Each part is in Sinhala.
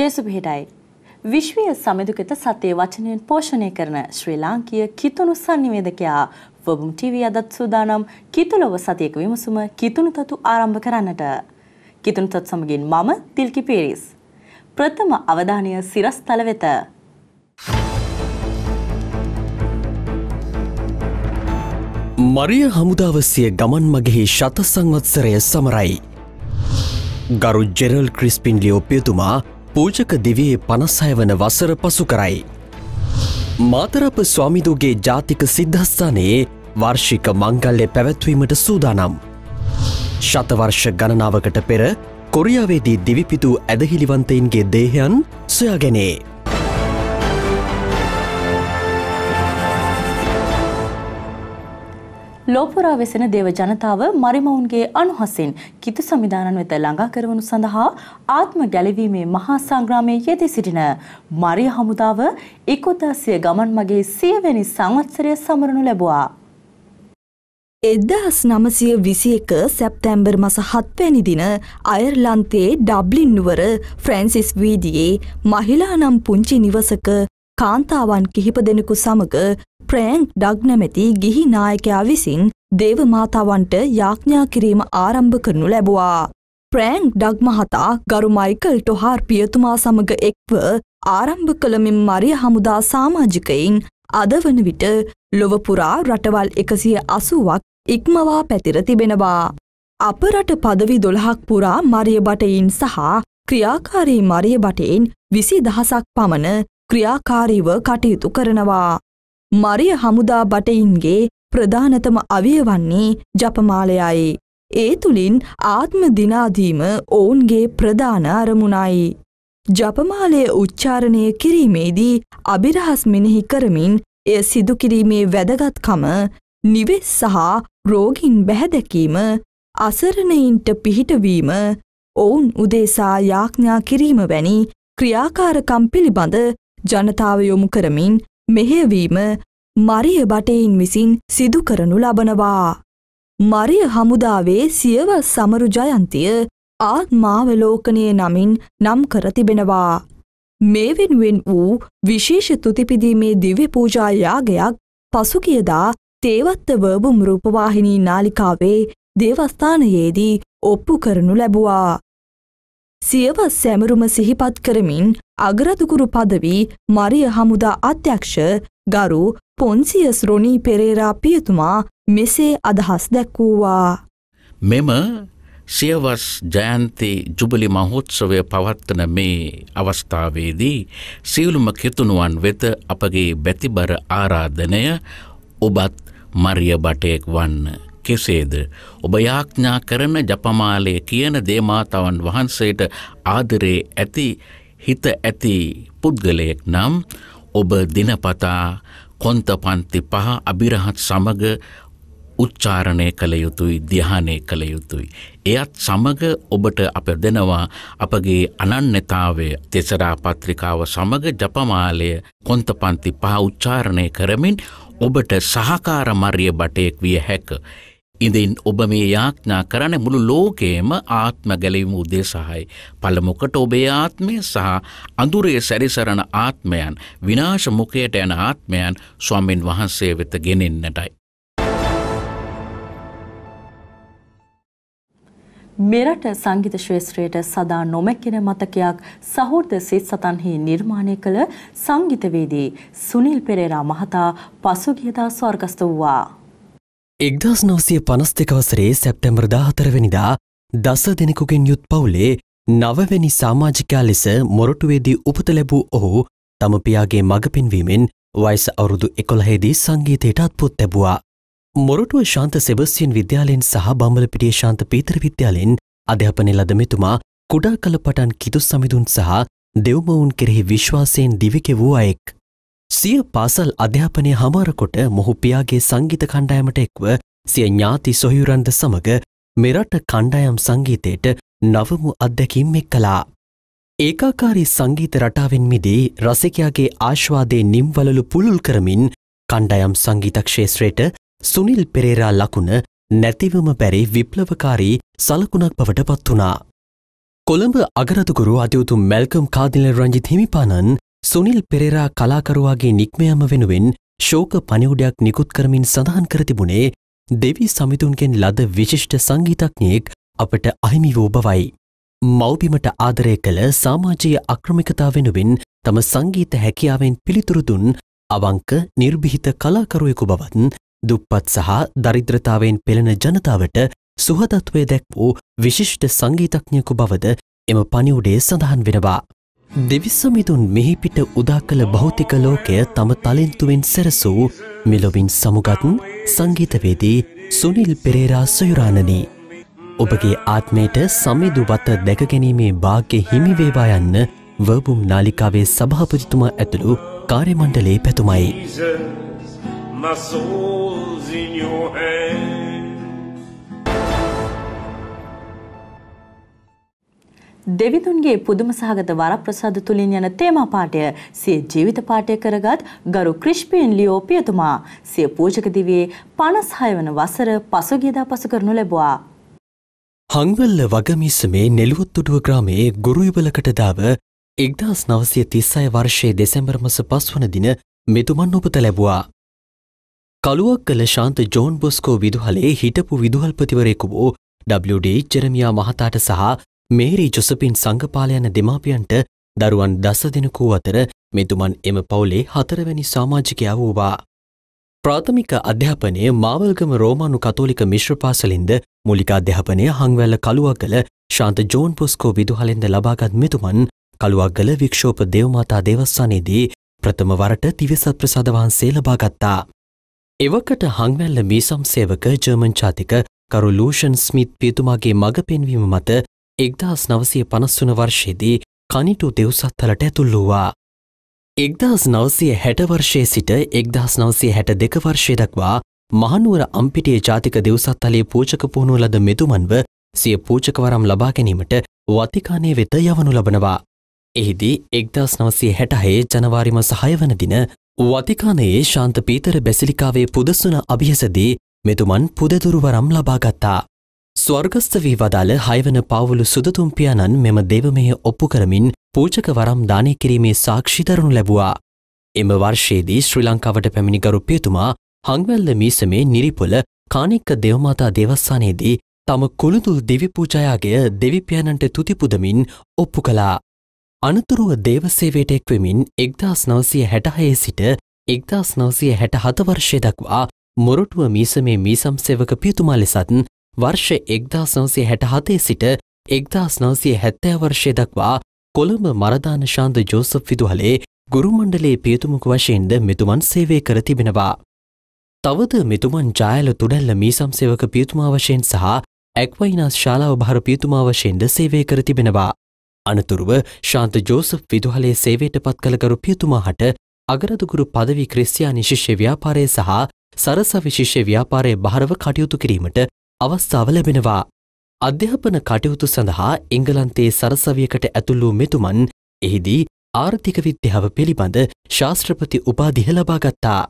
ජේසු පිහිටයි. විශ්වීය සමිඳුකෙත සත්‍යය වචනයෙන් පෝෂණය කරන ශ්‍රී ලාංකීය කිතුුණු සංනිවේදකයා වබුම් TV අදත් සූදානම් කිතුලොව සතියක විමසුම කිතුුණු තතු ආරම්භ කරන්නට. කිතුුණු තත් සමගින් මම තිල්කි පේරිස්. ප්‍රථම අවධානය සිරස්තල වෙත. මරිය හමුදාවසිය ගමන් මගෙහි ශත සංවත්සරය සමරයි. ගරු ජෙරල් ක්‍රිස්පින් ලියෝපියතුමා පූජක දිවයේ පනස්සය වන වසර පසු කරයි. මාතරප ස්වාමිදුගේ ජාතික සිද්ධස්ථානයේ වර්ෂික මංගල්‍ය පැවැත්වීමට සූදානම්. ශතවර්ෂ ගණනාවකට පෙර කොරියාවේදී දිවිපිතු ඇදහිලිවන්තයින්ගේ දේහයන් සොයාගැනේ. ලෝපුරා වෙසෙන දේව ජනතාව මරිමවුන්ගේ අනුහසින් කිතු සමිධානන් වෙත ළඟා කරවනු සඳහා ආත්ම ගැලවීමේ මහා සංග්‍රාමයේ යෙදී සිටින මරිය හමුදාව එකොදාසිය ගමන් මගේ සියවැනි සංවත්සරය සමරනු ලැබුවා. එදදහස් නමසය විසි එක සැප්තැම්බර් මස හත්වැනි දින අයර්ලන්තයේ ඩබ්ලින් නුවර ෆ්‍රැන්සිස් වීදියේ මහිලා නම් පුංචි නිවසක කාන්තාවන් කිහිප දෙනෙකු සමග ප්‍රෑන්ක් ඩග් නැමැති ගිහි නායකයා විසින් දේවමාතාවන්ට යාඥා කිරීම ආරම්භ කරනු ලැබවා. ප්‍රෑන්ක් ඩග් මහතා ගරු මයිකල් ටොහාර් පියතුමා සමඟ එක්ව ආරම්භ කළමින් මරිය හමුදා සාමාජිකයින් අද වන විට ලොවපුරා රටවල් එකසිය අසුවක් ඉක්මවා පැතිර තිබෙනවා. අප රට පදවි දොළහක් පුරා මරිය බටයින් සහ ක්‍රියාකාරී මරිය බටයින් විසි දහසක් පමණ ක්‍රියාකාරීව කටයුතු කරනවා. මරිය හමුදා බටයින්ගේ ප්‍රධානතම අවිය වන්නේ ජපමාලයයි. ඒ තුළින් ආත්ම දිනාදීම ඔවුන්ගේ ප්‍රධාන අරමුණයි. ජපමාලය උච්චාරණය කිරීමේදී අභිරහස් මෙනෙහි කරමින් එය සිදුකිරීමේ වැදගත්කම නිවෙස් සහ රෝගින් බැහැදැකීම අසරණයින්ට පිහිටවීම ඔවුන් උදේසා යාඥා කිරීම වැනි ක්‍රියාකාරකම් පිළිබඳ ජනතාව යොමු කරමින් මෙහෙයවීම මරිය බටයින් විසින් සිදු කරනු ලබනවා. මරිය හමුදාවේ සියව සමරු ජයන්තිය ආත්මාවලෝකනය නමින් නම් කර තිබෙනවා. මේ වෙනුවෙන් වූ විශේෂ තුතිපිදීමේ දිව්‍ය පූජා යාගයක් පසුගියදා තේවත්ත වර්බුම් රූපවාහිනී නාලිකාවේ දේවස්ථානයේදී ඔප්පු කරනු ලැබුවා. සියවස් සැමරුම සිහිපත් කරමින් අගරදුකුරු පදවී මරිය හමුදා අධ්‍යක්ෂ ගරු පොන්සියස් රොනී පෙරේරා පියතුමා මෙසේ අදහස් දැක්වූවා. මෙම සියවස් ජයන්ති ජුබලි මහෝත්සවය පවත්වන මේ අවස්ථාවේදී සියලුම කෙතුනුවන් වෙත අපගේ බැතිබර ආරාධනය ඔබත් මරිය බටයෙක් වන්න. කෙසේද ඔබ යාඥා කරන ජපමාලය කියන දේමාතාවන් වහන්සේට ආදරේ ඇති හිත ඇති පුද්ගලයෙක් නම් ඔබ දිනපතා කොන්තපන්ති පහ අභිරහත් සමග උච්චාරණය කළ යුතුයි දිහානය කළ යුතුයි. එයත් සමග ඔබට අප දෙනවා අපගේ අනන්‍යතාවය තෙසරා පත්‍රිකාව සමග ජපමාලය කොන්තපන්ති පහ උච්චාරණය කරමින් ඔබට සහකාර මරිය බටයෙක් විය හැක. ඉඳින් ඔබ මේ යාඥා කරන මුළු ලෝකේම ආත්ම ගැලීම උදෙසායි. පළමුකට ඔබේ ආත්මය සහ අඳුරේ සැරිසරණ ආත්මයන් විනාශ මුකයට යන ආත්මයන් ස්වාමින් වහන්සේ වෙත ගෙනෙන්නටයි. මෙරට සංගීත ශ්‍රේෂත්‍රයට සදා නොමැකෙන මතකයක් සහෘද සිත් සතන්හි නිර්මාණය කළ සංගීතවේදී සුනිල් පෙරේරා මහතා පසුගියදා ස්වර්ගස්ත වූවා. එක්දස් නවසය පනස් දෙකවසරේ සැප්ටැම්බර් දාහතරවෙනිදා දස දෙනෙකුගෙන් යුත් පවුලේ නවවැනි සාමාජිකයා ලෙස මොරටුවේදී උපත ලැබූ ඔහු තම පියාගේ මඟ පෙන්වීමෙන් වයිස අවුරුදු එකොළහේදී සංගීතයට අත්පොත් තැබවා. මොරටුව ශාන්ත සෙබස්සියන් විද්‍යාලයෙන් සහ බම්බලපිටිය ශාන්ත පීතර විද්‍යාලෙන් අධ්‍යාපනය ලද මෙතුමා කුඩා කල පටන් කිතු සමිඳුන් සහ දෙව්මවුන් කෙරෙහි විශ්වාසයෙන් දිවිකෙ වූ අයෙක්. සිය පාසල් අධ්‍යාපනය හමාරකොට මොහු පියාගේ සංගීත කණ්ඩායමට එක්ව සිය ඥාති සොහියුරන්ද සමඟ මෙරට කණ්ඩායම් සංගීතයට නවමු අත්දැකීම් එක් කලා. ඒකාකාරී සංගීත රටාවෙන් මිදී රසිකයාගේ ආශ්වාදය නිම්වලලු පුළුල් කරමින් කණ්ඩායම් සංගීතක්ෂේත්‍රයට සුනිල් පෙරේරා ලකුණ නැතිවම බැරි විප්ලවකාරී සලකුණක් බවට පත් වනා. කොළඹ අගරතුකුරු අතියුතු මැල්කම් කාදිල රංජිත් හිමිපානන් සුනිල් පෙරේරා කලාකරුවාගේ නික්මයම වෙනුවෙන් ශෝක පනිවුඩයක් නිකුත් කරමින් සඳහන් කර තිබුණේ දෙවි සමිතුන්ගෙන් ලද විශිෂ්ට සංගීතඥයෙක් අපට අහිමි වූ බවයි. මව්බිමට ආදරය කළ සාමාජයේ අක්‍රමිකතා වෙනුවෙන් තම සංගීත හැකියාවෙන් පිළිතුරුදුන් අවංක නිර්භිහිත කලාකරුවෙකු බවත් දුප්පත් සහ දරිද්‍රතාවෙන් පෙළෙන ජනතාවට සුහදත්වය දැක් වූ විශිෂ්ට සංගීතඥයකු බවද එම පනිවුඩේ සඳහන් වෙනවා. දෙවිස්සමිතුන් මෙහිපිට උදා කළ භෞතික ලෝකය තම තලෙන්තුවෙන් සැරසූ මිලොවින් සමුගත් සංගීතවේදී සුනිල් පෙරේරා සොයුරාණනී. ඔබගේ ආත්මයට සමිදු වත දැකගැනීමේ භාග්‍ය හිමිවේවා යන්න වර්බුම් නාලිකාවේ සභාපතිතුමා ඇතුළු කාර්යමණ්ඩලේ පැතුමයි. Jesus, my soul's in your hand. දෙවිදුන්ගේ පුදුම සහගත වරප්‍රසාද තුළින් යන තේමා පාටය සිය ජීවිත පාටය කරගත් ගරු ක්‍රිෂ්පීන් ලියෝ පියතුමා සිය පූජක දිවියේ පනස් හය වන වසර පසුගියදා පසු කරනු ලැබවා. හංවල්ල වගමිස්සමේ නෙළුවොත්තුඩුව ග්‍රාමයේ ගුරුයුබලකට දාව එක්දස් නවසය තිස්සය වර්ෂයේ දෙසැම්බර්මස පස්වන දින මෙතුමන් උපත ලැබවා. කළුවක් කළ ශාන්ත ජෝන් බොස්කෝ විදුහලේ හිටපු විදුහල්පතිවරයෙකු වූ WD ජෙරමියා මහතාට සහ මේරී ජොසපින් සංගපාලයන දෙමාපියන්ට දරුවන් දස දෙනකූ අතර මෙතුමන් එම පවුලේ හතරවැනි සාමාජිකයා වූවා. ප්‍රාථමික අධ්‍යාපනය මාවල්ගම රෝමානු කතෝලික මිශ්‍රපාසලින්ද මුලික අධ්‍යාපනය හංවැල්ල කළුවක්ගල ශාන්ත ජෝන් පොස්කෝ විදුහලෙන්ද ලබාගත් මෙතුමන් කළුවක්ගල වික්ෂෝප දෙවමාතා දේවස්ථානයේදී ප්‍රථම වරට තිවිසත් ප්‍රසාද වහන්සේ ලබාගත්තා. එවකට හංවැල්ල මීසම් සේවක ජර්මන් චාතික කරු ලූෂන් ස්මිත් පියතුමාගේ මඟ පෙන්වීම මත එක්දස් නවසය පනස්වන වර්ෂයේදී කනිටු දෙව්සත්හලට ඇතුල්ලූවා. එක්දස් නවසය හැට වර්ෂය සිට එක්දස් නවසය හැට දෙක වර්ෂය දක්වා මහනුවර අම්පිටිය ජාතික දෙව්සත්හලේ පූචක පුහුණු ලද මෙතුමන්ව සිය පූචකවරම් ලබා ගැනීමට වතිකානය වෙත යවනු ලබනවා. එහිදී එක්දස් නවසය හැටහේ ජනවාරිම සහය වන දින වතිකානයේ ශාන්ත පීතර බැසිලිකාවේ පුදසුන අභියසදී මෙතුමන් පුදදුරුවරම් ලබාගත්තා. ස්වර්ගස්ථ වී වදාළ හයවන පවුලු සුදතුම්පියානන් මෙම දෙවමය ඔප්පු කරමින් පූචක වරම් දානය කිරීමේ සාක්ෂිතරනු ලැබවා. එම වර්ෂයේදී ශ්‍රී ලංකාවට පැමිණිගරු පියතුමා හංවැල්ල මීසමේ නිරිපොල කානික්ක දෙවමාතා දේවස්ථානයේදී තම කුළුතුල් දෙවිපූජයාගේ දෙවිපියනන්ට තුතිපුදමින් ඔප්පු කලා. අනතුරුව දේවසේවයට එක්වෙමින් එක්දස් නවසය හැටහයේ සිට එක්දස් නවසය හැට හතවර්ෂය දක්වා මොරටුව මීසමේ මීසම් සෙවක පියතුමා ලෙසත් වර්ෂ එක්දස් නවසය හැට හතේ සිට එක්දස් නවසය හැත්තෑ වර්ෂය දක්වා කොළඹ මරදාන ශාන්ද ජෝසප් විදුහලේ ගුරුමණ්ඩලේ පියතුමක වශයෙන්ද මෙතුමන් සේවය කර තිබෙනවා. තවද මෙතුමන් ජායල තුඩැල්ල මීසම් සෙවක පියතුමා වශයෙන් සහ ඇක්වයිනස් ශාලාව භාර පියතුමා වශයෙන්ද සේවය කර තිබෙනවා. අනතුරුව ශාන්ත ජෝසප් විදුහලේ සේවයට පත් කළකරු පියතුමා හට අගරදුගුරු පදවි ක්‍රස්තියානි ශිෂ්‍ය ව්‍යාපාරය සහ සරස විශිෂ්‍ය ව්‍යාපාරය භාරව කටයුතු කිරීමට අවස්ථාව ලැබෙනවා. අධ්‍යාපන කටයුතු සඳහා එංගලන්තයේ සරසවියකට ඇතුළූ මෙතුමන් එහිදී ආර්ථික විද්‍යාව පිළිබඳ ශාස්ත්‍රපති උපාදිහ ලබාගත්තා.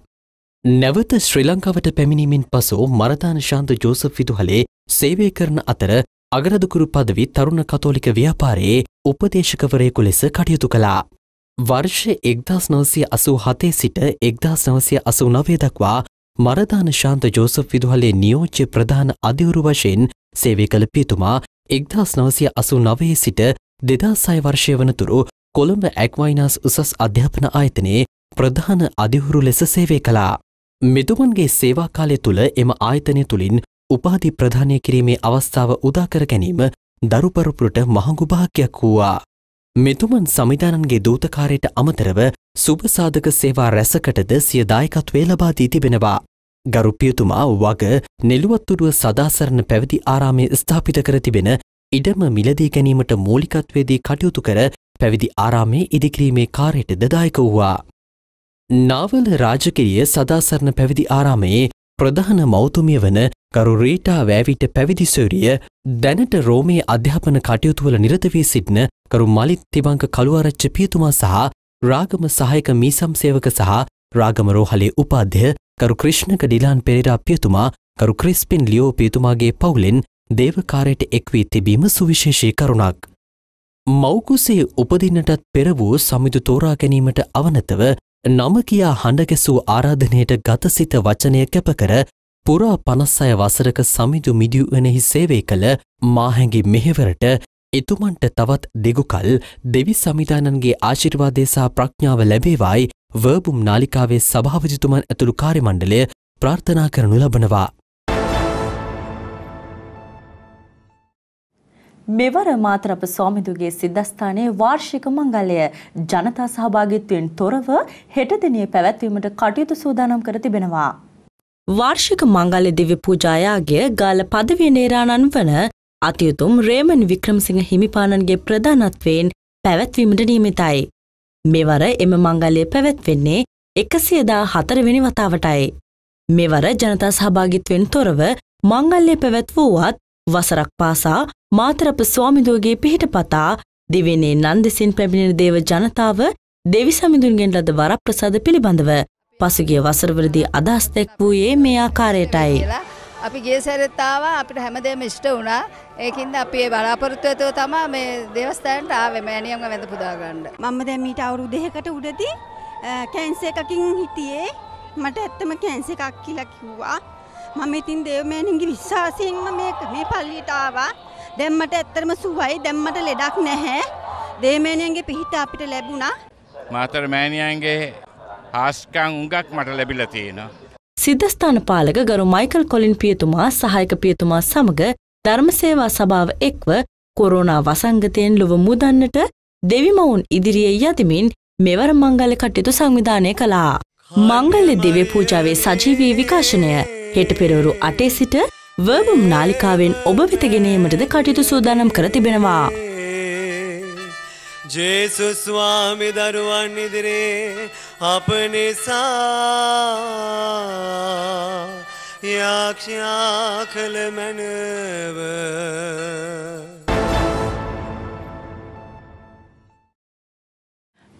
නැවත ශ්‍රී ලංකාවට පැමිණීමෙන් පසු මරතාන ශාන්ත ජෝසප් විදුහලේ සේවය කරන අතර අගරදුකුරු පදවි තරුණ කතෝලික ව්‍යාපාරයේ උපදේශකවරයෙකු ලෙස කටයුතු කළා. වර්ෂ එක්දස් නවසය අසූ හතේ සිට එක්දස් නවසය අසූ නවේ දක්වා මරදාන ශාන්ත ජෝසප් විදුහලේ නියෝජ්‍ය ප්‍රධාන අධිවරු වශයෙන් සේවය කළ පියතුමා එක්දස් නවසය අසු නවයේ සිට දෙදාසය වර්ෂය වනතුරු කොළඹ ඇක්වයිනස් උසස් අධ්‍යාපන ආයතනයේ ප්‍රධාන අධිහුරු ලෙස සේවය කළා. මෙතුමන්ගේ සේවාකාලය තුළ එම ආයතනය තුළින් උපාධි ප්‍රධානය කිරීමේ අවස්ථාව උදාකර ගැනීම දරුපරපුරට මහඟුභාග්‍යයක් වූවා. මෙතුමන් සමිධානන්ගේ දූතකාරයට අමතරව සුභසාධක සේවා රැසකටද සිය දායකත්වේ ලබාදී තිබෙනවා. ගරුපියතුමා වග නෙළුවත්තුඩුව සදාසරණ පැවිදි ආරාමය ස්ථාපිත කර තිබෙන ඉඩම මිලදී ගැනීමට මූලිකත්වේදී කටයුතු කර පැවිදි ආරාමේ ඉදිකිරීමේ කාරයටද දායක වූවා. නාවල රාජකිරිය සදාසරණ පැවිදි ආරාමයේ ප්‍රධාන මෞතුමිය වන ගරු රීටා වෑවිට පැවිදිසෝරිය දැනට රෝමයේ අධ්‍යාපන කටයුතුවල නිරතවී සිටින කරු මලිත් තිබංක කළුවරච්ච පියතුමා සහ රාගම සහයක මීසම් සේවක සහ රාගම රෝහලේ උපාධ්‍ය කරු ක්‍රිෂ්ණක ඩිලාන් පෙරේරා පියතුමා කරු ක්‍රිස්පින් ලියෝ පියතුමාගේ පවුලෙන් දේවකාරයට එක්වී තිබීම සුවිශේෂී කරුණක්. මෞකුසේ උපදින්නටත් පෙර වූ සමිදු තෝරා ගැනීමට අවනතව නම කියා හඬගැසූ ආරාධනයට ගතසිත වචනය කැපකර පුරා පනස්සය වසරක සමිදු මිදියුවනෙහි සේවය කළ මාහැඟි මෙහෙවරට එතුමන්ට තවත් දෙගුකල් දෙවි සමිධානන්ගේ ආශිර්වාදේසා ප්‍රඥාව ලැබේවායි වර්බුම් නාලිකාවේ සභාවජතුමන් ඇතුළු කාර්යමණ්ඩලය ප්‍රාර්ථනා කරනු ලබනවා. මෙවර මාතරප ස්වාමිදුගේ සිද්ධස්ථානයේ වාර්ෂික මංගල්‍යය ජනතා සහභාගිත්වයෙන් තොරව හෙට දිනේ පැවැත්වීමට කටයුතු සූදානම් කර තිබෙනවා. වාර්ෂික මංගල්‍ය දිව්‍ය පූජායාගේ ගාල පදවිය නේරාණන් වන අතියුතුම් රේමන් වික්‍රමසිංහ හිමිපාණන්ගේ ප්‍රධානත්වයෙන් පැවැත්වීමට නියමිතයි. මෙවර එම මංගල්‍යය පැවැත්වෙන්නේ එකසියදා හතරවෙනි වතාවටයි. මෙවර ජනතා සහභාගිත්වෙන් තොරව මංගල්‍ය පැවැත් වූවත් වසරක් පාසා මාතරප ස්වාමිදුවගේ පිහිට පතා දිවෙනේ නන්දසින් පැමිණෙන දේව ජනතාව දෙවි සමිඳුන්ගෙන් ලද වරප්‍රසාද පිළිබඳව පසුගිය වසරවලදී අදහස් දැක් වූයේ මේ ආකාරයටයි. අපි ගේ සැරෙත්තාවා අපිට හැමදේම ඉෂ්ට වුණා ඒකින්ද අපි ඒ බලාපොරොත්තු ඇතුව තමා මේ දේවස්ථානට ආවේ මෑණියන්ව වැඳ පුදා ගන්න. මම දැන් මීට අවුරුදු දෙකකට උඩදී කැන්සර් එකකින් හිටියේ මට ඇත්තම කැන්සර් එකක් කියලා කිව්වා. මම ඉතින් දේවමෑණින්ගේ විශ්වාසයෙන්ම මේ මේ පල්ලියට ආවා. දැන් මට ඇත්තටම සුවයි. දැන් මට ලෙඩක් නැහැ. දේවමෑණියන්ගේ පිහිට අපිට ලැබුණා. මාතර මෑණියන්ගේ ආස්කම් උඟක් මට ලැබිලා තියෙනවා. සිද්ධස්ථාන පාලක ගරු මයිකල් කොලින් පියතුමා සහයක පියතුමා සමග ධර්මසේවා සභාව එක්ව කොරෝනා වසංගතයෙන් ලොව මුදන්නට දෙවිමවුන් ඉදිරියේ යතිමින් මෙවර මංගල කටයුතු සංවිධානය කළා. මංගල්‍ය දෙවය පූජාවේ සජීවී විකාශනය හෙට පෙරවරු අටේ සිට වර්බුම් නාලිකාවෙන් ඔබ වෙතගෙනීමටද කටයුතු සූදානම් කර තිබෙනවා. ජේසු ස්වාමි දරුවන් ඉදිරේ අප නිසා යක්ෂයා කළ මැනව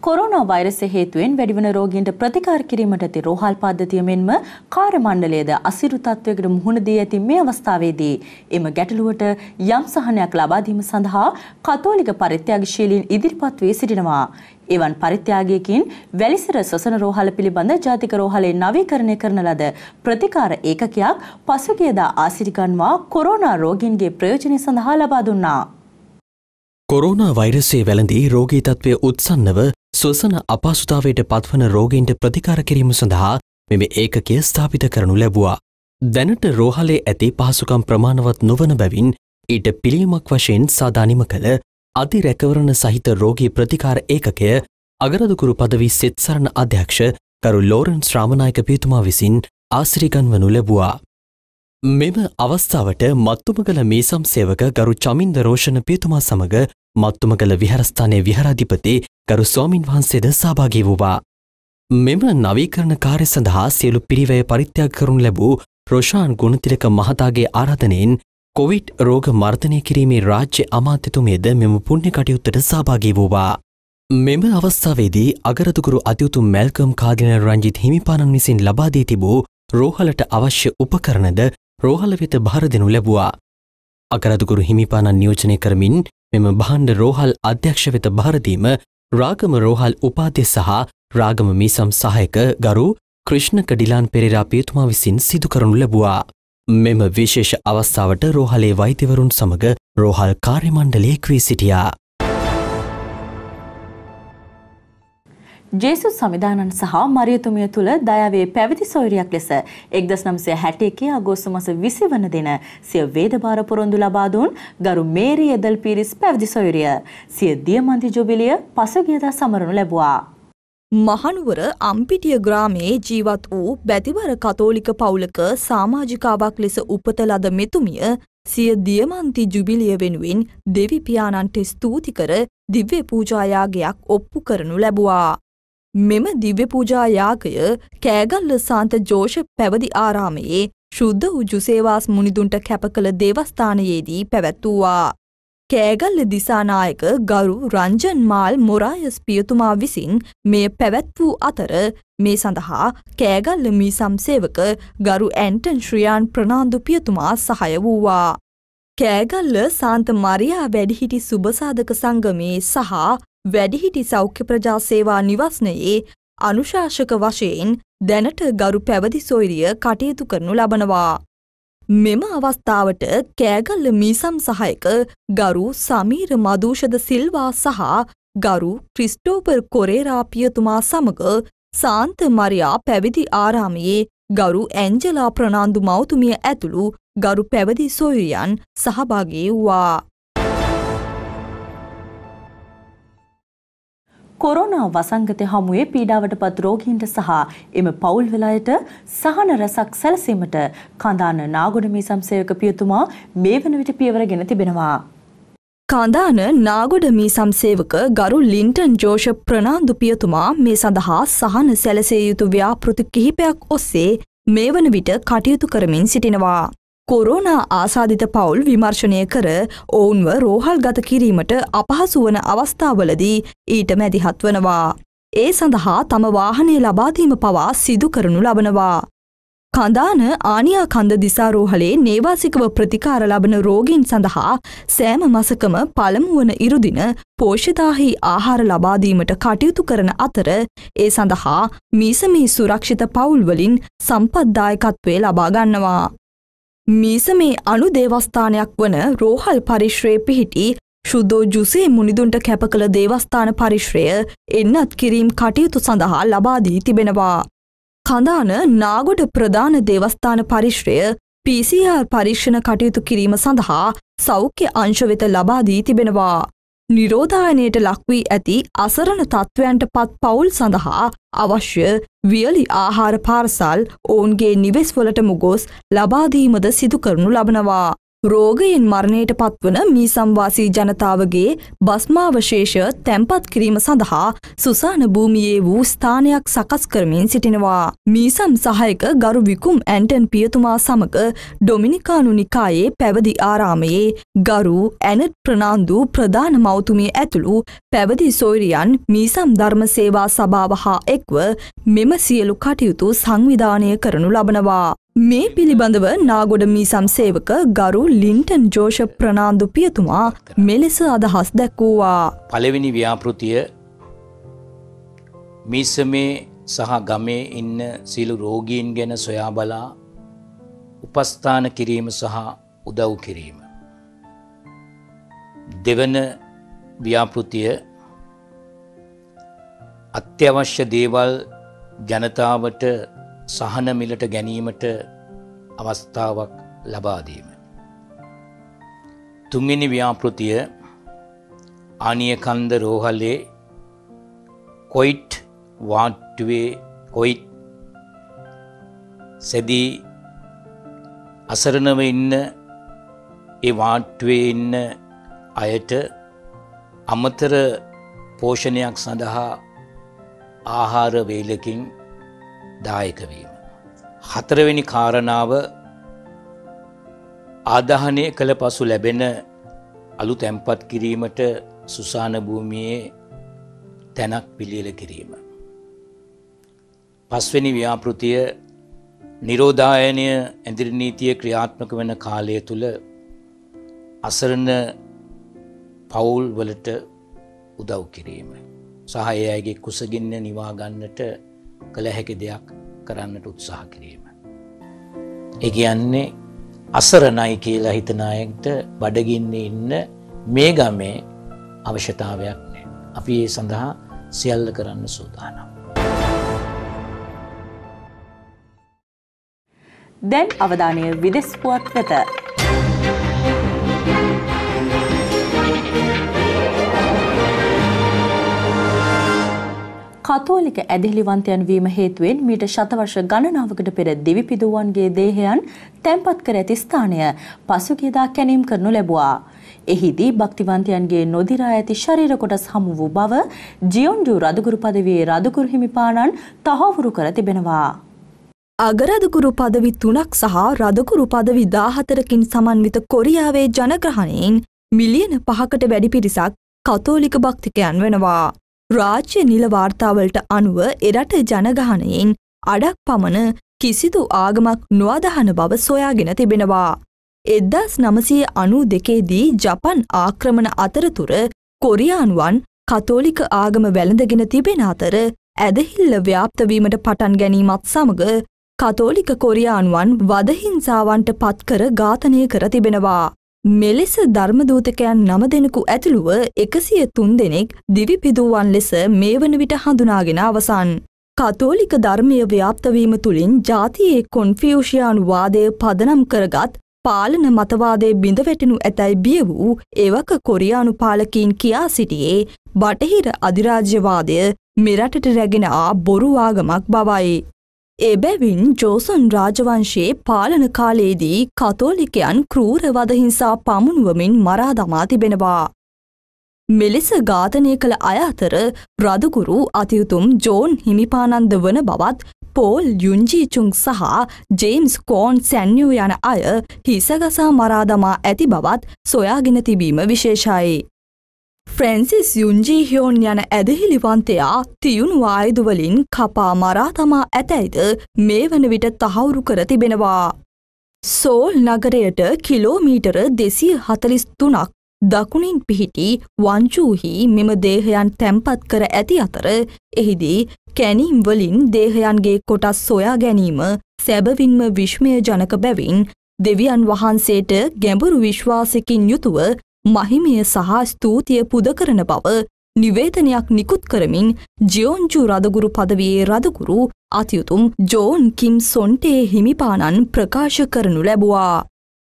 කොරෝනා වෛරසය හේතුවෙන් වැඩිවන රෝගීන්ට ප්‍රතිකාර කිරීමට ඇති රෝහල් පද්ධතිය මෙන්ම කාර්ය මණ්ඩලයද අසිරු තත්වයකට මුහුණ දී ඇති මේ අවස්ථාවේදී එම ගැටලුවට යම් සහනයක් ලබා දීම සඳහා කතෝලික පරිත්‍යාගශීලීන් ඉදිරිපත් වී සිටිනවා. එවන් පරිත්‍යාගයකින් වැලිසර සොසන රෝහල පිළිබඳ ජාතික රෝහලේ නවීකරණය කරන ලද ප්‍රතිකාර ඒකකයක් පසුගියදා ආසිරිගන්වා කොරෝනා රෝගීන්ගේ ප්‍රයෝජනය සඳහා ලබා දුන්නා. කොරෝනා වෛරසේ වැළඳී රෝගී තත්ත්වය උත්සන්නව ස්වසන අපහසුතාවයට පත්වන රෝගීන්ට ප්‍රතිකාර කිරීම සඳහා මෙම ඒකකය ස්ථාපිත කරනු ලැබවා. දැනට රෝහලේ ඇති පහසුකම් ප්‍රමාණවත් නොවන බැවින් ඊට පිළියමක් වශයෙන් සාධානිම කළ අධි රැකවරණ සහිත රෝගී ප්‍රතිකාර ඒකකය අගරදුකුරු පදවි සෙත්සරණ අධ්‍යක්ෂ කරු ලෝරන් ශ්‍රාමණයක පිතුමා විසින් ආසිරිගන්වනු ලැබවා. මෙම අවස්ථාවට මත්තුමගල මීසම් සේවක ගරු චමින්ද රෝෂණ පියතුමා සමඟ මත්තුමගල විහරස්ථානය විහරාධිපති ගරු ස්වාමින් වහන්සේද සභාගී වූවා. මෙම නවීකරණ කාර්ය සඳහා සියලු පිරිවය පරිත්‍යාග කරනු ලැබූ රොෂාන් ගුණතිලක මහතාගේ ආරාධනයෙන් කොවිට් රෝග මර්ධනය කිරීමේ රාජ්‍ය අමාත්‍යතුමේද මෙම පුුණ්‍ය කටයුත්තට සභාගී වූවා. මෙම අවස්ථාවේදී අගරතුකුරු අතියුතු මැල්කම් කාදින රංජිත් හිමිපාණන් විසින් ලබාදී තිබූ රෝහලට අවශ්‍ය උපකරණද රෝහල වෙත භාර දෙනු ලැබවා. අකරදුකුරු හිමිපාණන් නියෝජනය කරමින් මෙම බහන්්ඩ රෝහල් අධ්‍යක්ෂ වෙත භාරදීම රාගම රෝහල් උපාදය සහ රාගම මීසම් සහයක ගරු ක්‍රිෂ්ණ කඩිලාන් පෙරරා පියතුමා විසින් සිදු කරනු ලැබවා. මෙම විශේෂ අවස්ථාවට රෝහලේ වෛතිවරුන් සමඟ රෝහල් කාර්යමණ්ඩලයෙක් වී සිටියා. ජේසුස් සමිධානන් සහ මරියතුමිය තුළ දයාවේ පැවිදි සොයරියක් ලෙස එක්දස් නම්සය හැටේකේ අගෝස්තු මස විසි වන දෙන සිය වේදභාර පොරොන්දු ලබාදුන් ගරු මේරී එදල් පිරිස් පැවිදි සොයරිය සිය දියමන්ති ජොබිලිය පසුගියදා සමරනු ලැබවා. මහනුවර අම්පිටිය ග්‍රාමයේ ජීවත් වූ බැතිවර කතෝලික පවුලක සාමාජිකාවක් ලෙස උපත ලද මෙතුමිය සිය දියමන්ති ජුබිලිය වෙනුවෙන් දෙවිපියාණන්ට ස්තුති කර දිව්‍ය පූජායාගයක් ඔප්පු කරනු ලැබවා. මෙම දිව්‍ය පූජා යාගය කෑගල්ල සාන්ත ජෝෂ පැවදි ආරාමයේ ශුද්ධ වූ ජුසේවාස් මුනිදුන්ට කැප කළ දේවස්ථානයේදී පැවැත්වූවා. කෑගල්ල දිසානායක ගරු රංජන් මාල් මොරායස් පියතුමා විසින් මෙය පැවැත් වූ අතර මේ සඳහා කෑගල්ල මී සම්සේවක ගරු ඇන්ටන් ශ්‍රියන් ප්‍රනාාන්දු පියතුමා සහය වූවා. කෑගල්ල සාන්ත මරයා වැඩිහිටි සුභසාධක සංගමේ සහ වැඩිහිටි සෞඛ්‍ය ප්‍රජා සේවා නිවස්නයේ අනුශාසක වශයෙන් දැනට ගරු පැවදි සොයිරිය කටයුතු කරනු ලබනවා. මෙම අවස්ථාවට කෑගල්ල මීසම් සහයක ගරු සමීර මදූෂද සිල්වා සහ ගරු ක්‍රිස්ටෝපර් කොරේරාපියතුමා සමග සාන්ත මරයා පැවිදි ආරාමයේ ගරු ඇන්ජලා ප්‍රනාන්දු මෞතුමිය ඇතුළු ගරු පැවදි සොයුරියන් සහභාගී වූවා. කොරෝනා වසංගතය හමුවේ පීඩාවට පත් රෝගීන්ට සහ එම පවුල් වෙලායට සහන රැසක් සැලසීමට කඳාන නාගොඩ මේ සම්සේවක පියතුමා මේ වන විට පියවර ගෙන තිබෙනවා. කඳාන නාගොඩ මී සම්සේවක ගරු ලින්ටන් ජෝෂ ප්‍රනාන්දු පියතුමා මේ සඳහා සහන සැලසේ යුතු ව්‍යාපෘති කිහිපයක් ඔස්සේ මේ වන විට කටයුතු කරමින් සිටිනවා. කොරෝනා ආසාධිත පවුල් විමර්ශනය කර ඔවුන්ව රෝහල් ගත කිරීමට අපහසු වන අවස්ථාවලදී ඊට මැදිහත් වනවා. ඒ සඳහා තම වාහනය ලබාදීම පවා සිදු කරනු ලබනවා. කඳාන ආනියා කන්ද දිසාරෝහලේ නේවාසිකව ප්‍රතිකාර ලබන රෝගීන් සඳහා සෑම මසකම පළමුවන ඉරුදින පෝෂදාහි ආහාර ලබාදීමට කටයුතු කරන අතර ඒ සඳහා මීසමී සුරක්ෂිත පවුල්වලින් සම්පත්දායකත්වය ලබාගන්නවා. මීසමේ අනු දේවස්ථානයක් වන රෝහල් පරිශ්‍රයේ පිහිටි ශුද්ධෝ ජුසේ මුනිදුන්ට කැප කළ දේවස්ථාන පරිශ්‍රය එන්නත් කිරීම් කටයුතු සඳහා ලබාදී තිබෙනවා. කඳාන නාගොඩ ප්‍රධාන දේවස්ථාන පරිශ්‍රය PCR පරීක්ෂණ කටයුතු කිරීම සඳහා සෞඛ්‍ය අංශවෙත ලබාදී තිබෙනවා. නිරෝධායනයට ලක්වී ඇති අසරණ තත්ත්වයන්ට පත් පවුල් සඳහා අවශ්‍ය වියලි ආහාර පාර්සල් ඔවුන්ගේ නිවෙස්වලට මුගොස් ලබාදීමද සිදු කරනු ලබනවා. රෝගයෙන් මරණයට පත්වන මී සම්වාසී ජනතාවගේ බස්මාවශේෂ තැන්පත් කිරීම සඳහා සුසාන භූමියේ වූ ස්ථානයක් සකස් කරමින් සිටිනවා. මීසම් සහයක ගරු විකුම් ඇන්ටන් පියතුමා සමග ඩොමිනිකානු නිකායේ පැවදි ආරාමයේ ගරු ඇනට් ප්‍රනාන්දු ප්‍රධාන මෞතුමිය ඇතුළු පැවදි සොයිරියන් මීසම් ධර්ම සේවා සභාව හා එක්ව මෙම සියලු කටයුතු සංවිධානය කරනු ලබනවා. මේ පිළිබඳව නාගොඩ මීසම් සේවක ගරු ලින්ටන් ජෝෂ ප්‍රනාන්දු පියතුමා මෙලෙස අදහස් දැක්වූවා. පළවෙනි ව්‍යාපෘතිය මිසමේ සහ ගමේ ඉන්න සියලු රෝගීන් ගැන සොයා බලා උපස්ථාන කිරීම සහ උදව් කිරීම. දෙවන ව්‍යාපෘතිය අත්‍යවශ්‍ය දේවල් ජනතාවට සහන මිලට ගැනීමට අවස්ථාවක් ලබාදීම. තුන්වෙනි ව්‍යාපෘතිය ආනියකන්ද රෝහලේ කොයිට් වාට්ටුවේ කොයිට් සැදී අසරණව ඉන්න ඒ වාට්ටුවේ ඉන්න අයට අමතර පෝෂණයක් සඳහා ආහාර වේලකින් දායකවීම. හතරවෙනි කාරණාව ආදාහනය කළ පසු ලැබෙන අලු තැන්පත් කිරීමට සුසාන භූමියයේ තැනක් පිළියල කිරීම. පස්වනි ව්‍යාපෘතිය නිරෝධායනය ඇදිරිනීතිය ක්‍රියාත්මක වන කාලය තුළ අසරණ පවුල් වලට උදව් කිරීම. සහ අයගේ කුසගින්න නිවාගන්නට කළ හැකි දෙයක් කරන්නට උත්සාහ කිරීම. ඒ කියන්නේ අසරණයි කියලා හිතනායෙක්ට බඩගින්න ඉන්න මේ ගමේ අවශ්‍යතාවයක් නෑ. අපි ඒ සඳහා සියල්ල කරන්න සූදානම්. දැන් අවධානය විදෙස් පුවත් වෙත. කතෝලික ඇදිලිවන්තයන් වීම හේතුවෙන් මීට ශතවර්ෂ ගණනාවකට පෙර දෙවිපිදුවන්ගේ දේහයන් තැන්පත් කර ඇති ස්ථානය පසුගියදා කැනීම් කරනු ලැබුවා. එහිදී භක්තිවන්තයන්ගේ නොදිරා ඇති ශරීර කොටස් හමු වූ බව ජියොන්ඩු රදුගුරු පදවියේ රදුගුරු හිමිපාණන් තහවුරු කර තිබෙනවා. අගරදකුරු පදවි තුනක් සහ රදකුරු පදවි දාහතරකින් සමන්විත කොරියාවේ ජනග්‍රහණයෙන් මිලියන පහකට වැඩි පිරිසක් කතෝලික භක්තිකයන් වෙනවා. රාජ්‍ය නිල වාර්තාවලට අනුව එරට ජනගහනයෙන් අඩක් පමණ කිසිදු ආගමක් නොඅදහන බව සොයාගෙන තිබෙනවා. එද්දාස් නමසය අනූ දෙකේදී ජපන් ආක්‍රමණ අතරතුර කොරියානුවන් කතෝලික ආගම වැළඳගෙන තිබෙන අතර ඇදහිල්ල ව්‍යාප්තවීමට පටන් ගැනීමත් සමග කතෝලික කොරියානුවන් වදහිංසාවන්ට පත්කර ඝාතනය කර තිබෙනවා. මෙලෙස ධර්මදූතකයන් නම දෙනෙකු ඇතුළුව එකසිය තුන් දෙනෙක් දිවිපිදුවන් ලෙස මේ වන විට හඳුනාගෙන අවසන්. කතෝලික ධර්මය ව්‍යාප්තවීම තුළින් ජාතියේ කොන්ෆියුෂයානු වාදය පදනම් කරගත් පාලන මතවාදය බිඳවැටෙනු ඇතැයි බිය වූ එවක කොරියානු පාලකින් කියා සිටියේ බටහිර අධිරාජ්‍යවාදය මෙරටට රැගෙන ආ බොරුවාගමක් බවයි. එබැවින් ජෝසන් රාජවංශයේ පාලන කාලයේදී කතෝලිකයන් ක්‍රූර වදහිංසා පමුණුවමින් මරා දමා තිබෙනවා. මෙලෙස ඝාතනය කළ අය අතර රදුගුරු අතියුතුම් ජෝන් හිමිපානන්ද වන බවත් පෝල් යුන්ජීචුන් සහ ජේම්ස් කෝන් සැන්යෝ යන අය හිසගසා මරා දමා ඇති බවත් සොයාගෙන තිබීම විශේෂයි. ෆ්‍රැන්සිස් යුන්ජීහියෝන් යන ඇදහිලිවන්තයා තියුණු ආයුදුවලින් කපා මරා තමා ඇතැයිද මේ වන විට තහවුරු කර තිබෙනවා. සෝල් නගරයට කිලෝමීටර දෙසිය හතලිස් තුනක් දකුණින් පිහිටි වංචූහි මෙම දේහයන් තැම්පත් කර ඇති අතර එහිදී කැනීම් වලින් දේහයන්ගේ කොටස් සොයා ගැනීම සැබවින්ම විශ්මය ජනක බැවින් දෙවියන් වහන්සේට ගැඹුරු විශ්වාසකින් යුතුව මහිමය සහ ස්තූතිය පුද කරන බව නිවේදනයක් නිකුත් කරමින් ජියෝන්ජු රදගුරු පදවියේ රදගුරු අතියුතුම් ජෝන් කිම් සොන්ටේ හිමිපානන් ප්‍රකාශ කරනු ලැබුවා.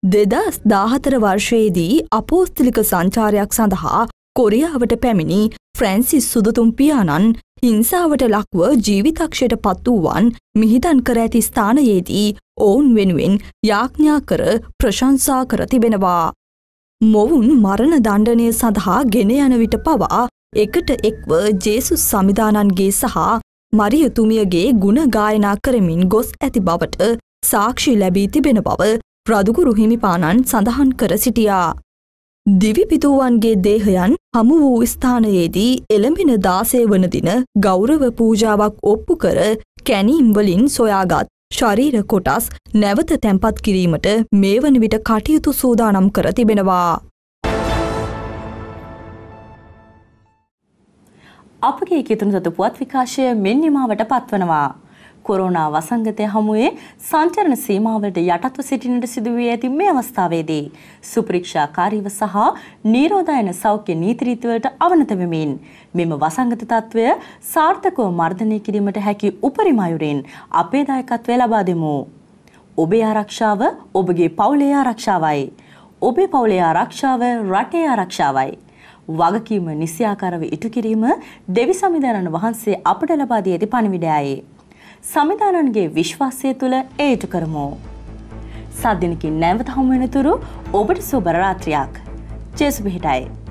දෙදස් දාහතර වර්ෂයේදී අපෝස්තිලික සංචාරයක් සඳහා කොරියාවට පැමිණි ෆ්‍රැන්සිස් සුදුතුම් පියාණන් හිංසාවට ලක්ව ජීවිතක්ෂයට පත් වූවන් මිහිතන් කර ඇති ස්ථානයේදී ඔවුන් වෙනුවෙන් යාඥා කර ප්‍රශංසා කර තිබෙනවා. මොවුන් මරණ දණ්ඩනය සඳහා ගෙන යන විට පවා එකට එක්ව ජේසුස් සමිධානන්ගේ සහ මරියතුමියගේ ගුණ ගායනා කරමින් ගොස් ඇති බවට සාක්ෂි ලැබී තිබෙන බව රදුගුරු හිමිපාණන් සඳහන් කර සිටියා. දිවිපිතුවන්ගේ දේහයන් හමු වූ ස්ථානයේදී එළඹෙන දාසය වන දින ගෞරව පූජාවක් ඔප්පු කර කැනීම්වලින් සොයාගත් ශරීර කොටස් නැවත තැන්පත් කිරීමට මේ වන විට කටයුතු සූදානම් කර තිබෙනවා. අපගේ කිතුුණු සතු පුවත් විකාශය මෙන්නිමාවට පත්වනවා. කොරෝනා වසංගතය හමුවේ සංචරණ සීමාවලට යටත්ව සිටිනට සිදුවී ඇති මේ අවස්ථාවේදී සුපරීක්ෂාකාරීව සහ නීරෝධයන සෞඛ්‍ය නීතිරීතිවලට අවනත වෙමින් මෙම වසංගත තත්ත්වය සාර්ථකව මර්ධනය කිරීමට හැකි උපරිම අයුරින් අපේ දායකත්වය ලබා දෙමු. ඔබේ ආරක්ෂාව ඔබගේ පවුලේ ආරක්ෂාවයි. ඔබේ පවුලේ ආරක්ෂාව රටේ ආරක්ෂාවයි. වගකීම නිසියාකාරව ඉටු කිරීම දෙවි සමිධානන් වහන්සේ අපට ලබා දී ඇති පණිවිඩයයි. සමිධානන්ගේ විශ්වාසය තුළ ඒට කරමු. සද්දිනකින් නැවත හමුවෙනතුරු ඔබට සුබරාත්‍රයක්. ජෙසු පිහිටයි.